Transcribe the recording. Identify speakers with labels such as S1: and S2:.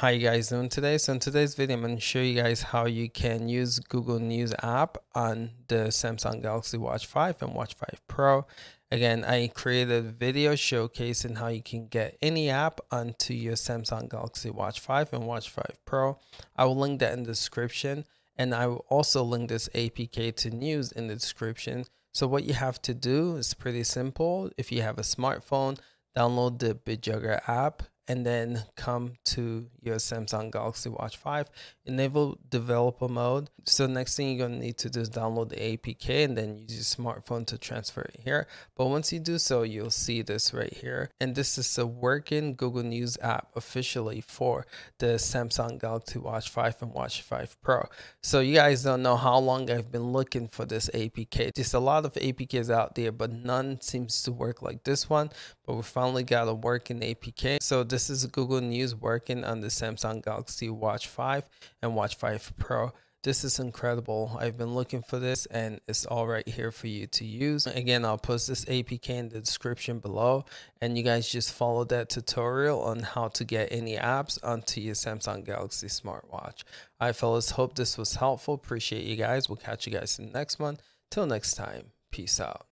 S1: You guys doing today? So in today's video, I'm going to show you guys how you can use Google News app on the Samsung Galaxy Watch 5 and Watch 5 Pro. Again, I created a video showcasing how you can get any app onto your Samsung Galaxy Watch 5 and Watch 5 Pro. I will link that in the description and I will also link this APK to news in the description. So what you have to do is pretty simple. If you have a smartphone, download the Bugjaeger app and then come to your Samsung Galaxy Watch 5, enable developer mode. So next thing you're gonna need to do is download the APK and then use your smartphone to transfer it here. But once you do so, you'll see this right here. And this is a working Google News app officially for the Samsung Galaxy Watch 5 and Watch 5 Pro. So you guys don't know how long I've been looking for this APK. There's a lot of APKs out there, but none seems to work like this one. But we finally got a working APK. So this is Google News working on the Samsung Galaxy Watch 5 and Watch 5 Pro. This is incredible. I've been looking for this and it's all right here for you to use. Again, I'll post this APK in the description below and you guys just follow that tutorial on how to get any apps onto your Samsung Galaxy smartwatch. All right, fellas, hope this was helpful. Appreciate you guys. We'll catch you guys in the next one. Till next time, peace out.